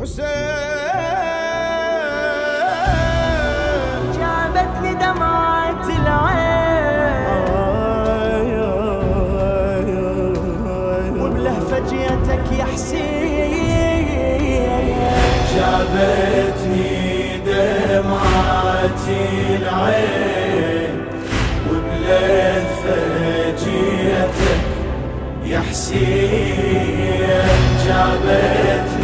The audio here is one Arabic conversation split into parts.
حسين. جابتني دمعة العين. وبلهفة جيتك يا حسين. جابتني دمعة العين. وبلهفة جيتك يا حسين. جابتني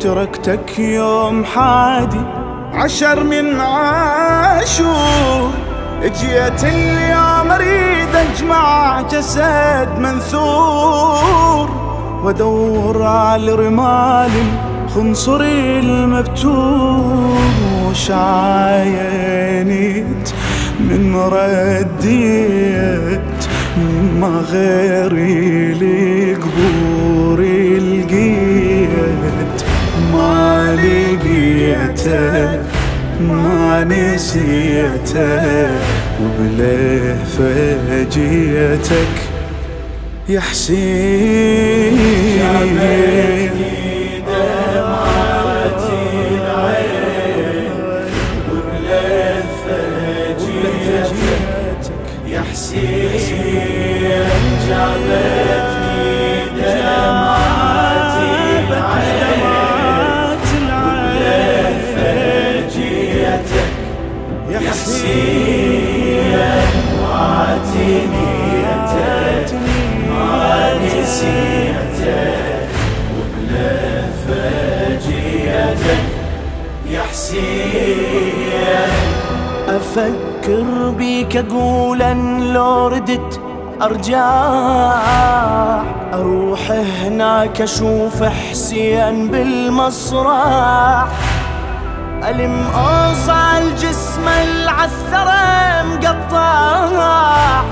تركتك يوم حادي عشر من عاشور. جيت اليوم أريد أجمع جسد منثور وأدور على رمال الخنصر المبتور. وش عاينيت من رديت ما غيري ما نسيتك وبلهفة جيتك يا حسين. أفكر بيك أقول أن لو ردت أرجع أروح هناك أشوف حسين بالمصرع ألم أوصى الجسم العثرة مقطع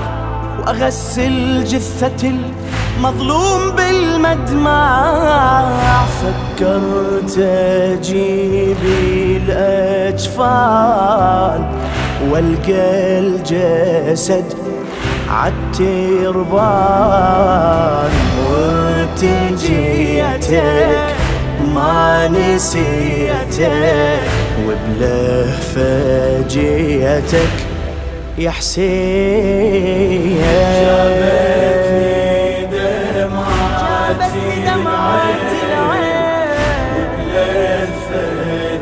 وأغسل جثة المظلوم بالمدمع فكرت أجيب الأجفان والقى الجسد عالتربان وتجيتك ما نسيتك وبلهفة جيتك يا حسين. جابتني وبلهفة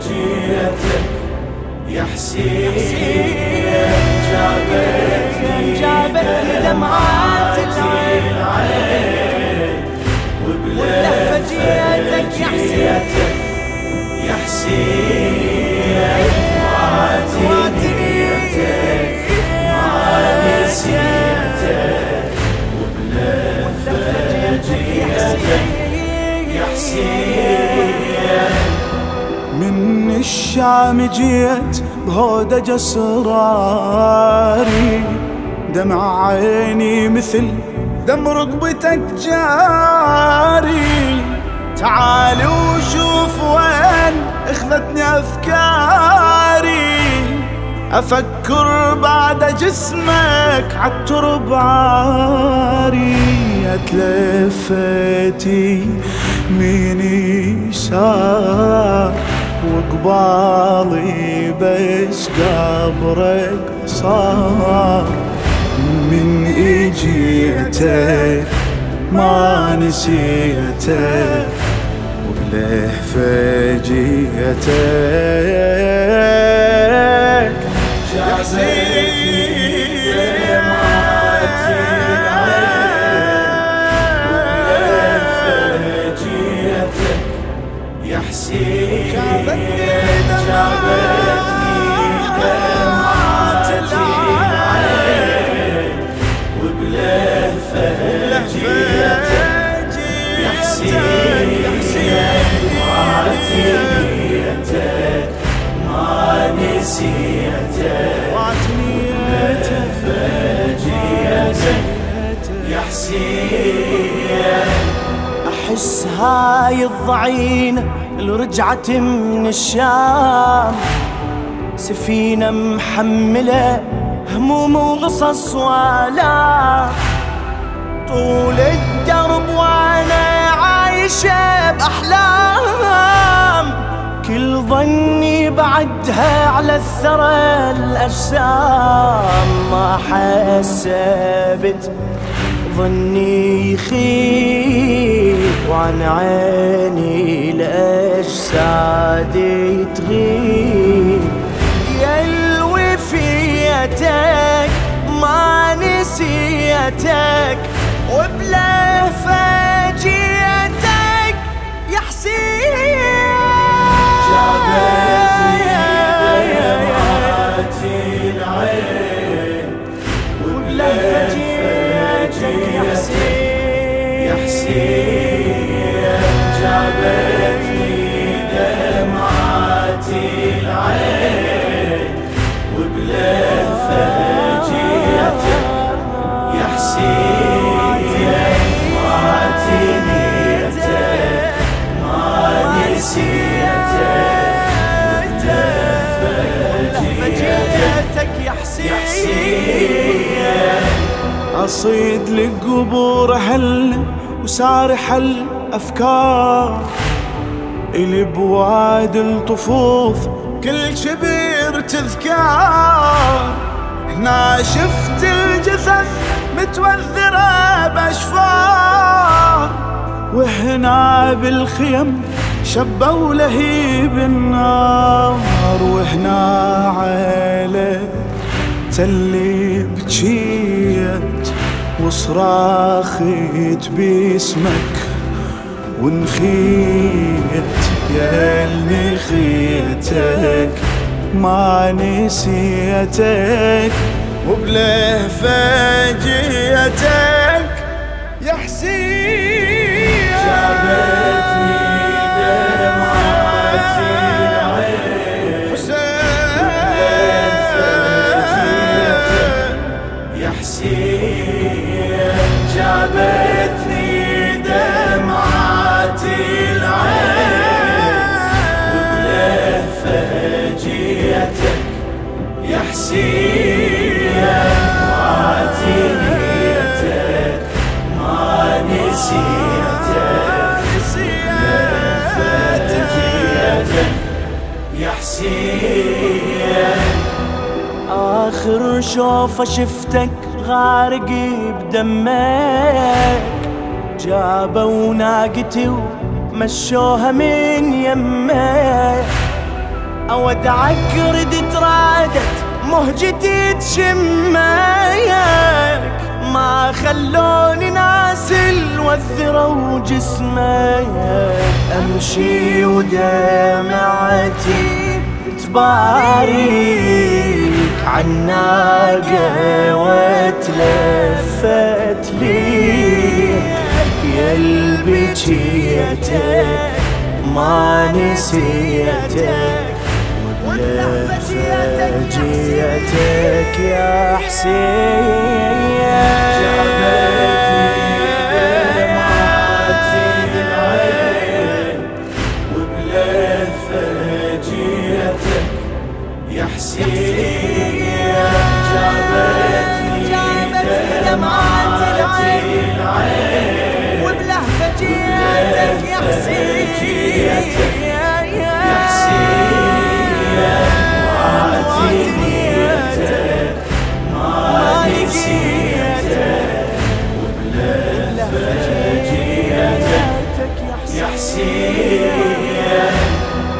جيتك يا من الشام جيت بهودج اسراري دمع عيني مثل دم رقبتك جاري. تعال وشوف وين اخذتني افكاري. أفكر بعد جسمك عالترب عاري أتلفتي من يسار وقبالي بس قبرك صار. من اجيتك ما نسيتك وبلهفة جيتك يا نفسي جابتني دمعات العين وبلهفة يا حسين يا ما نسيتك فجيتك يا حسين أحس هاي الضعينه اللي رجعت من الشام سفينة محملة هموم وقصص وآلام. طول الدرب وأنا عايشة بأحلام. كل ظني بعدها على الثرى الأجسام. ما حسبت ظني يخيب وعن عيني الاجساد تغيب. يا الوفيتك ما نسيتك. وبلا فاجيتك يا حسين. جابتني دمعات العين. أصيد للقبور هل وسارح الأفكار إلي بواد الطفوف كل شبير تذكار. هنا شفت الجثث متوثرة بأشفار. وهنا بالخيم شبوا لهيب النار. وهنا عيلة تلي بجيت وصراخيت باسمك ونخيت يا اللي خيتك ما نسيتك وبله فاجيتك ما نسيتك يا حسين آخر شوفة شفتك غارق بدمك. جابوا ناقتي ومشوها من يمك. أودعك ردت رادت مهجتي تشمك ما خلوني ناسل وذروا جسمك أمشي ودمعتي تباريك. عالناقة وتلفت ليك. يا البجيتك ما نسيتك. ولا فجيتك يا حسين.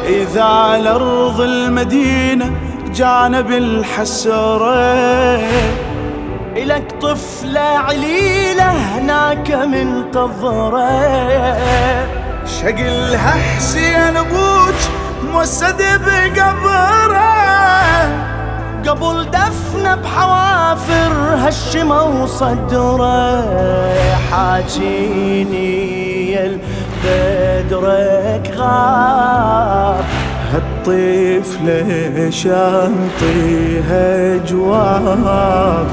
إذا على أرض المدينة جانب الحسرة. إلك طفلة عليلة هناك منتظرة شقلها حسين أبوك موسد بقبرة. قبل دفنه بحوافر هالشمى وصدره حاجيني بدرك غاب. هالطفلة شنطي هجواب.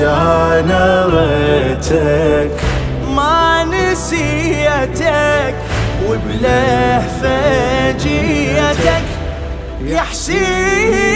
يا نرتك ما نسيتك وبلهفة جيتك. يا حسين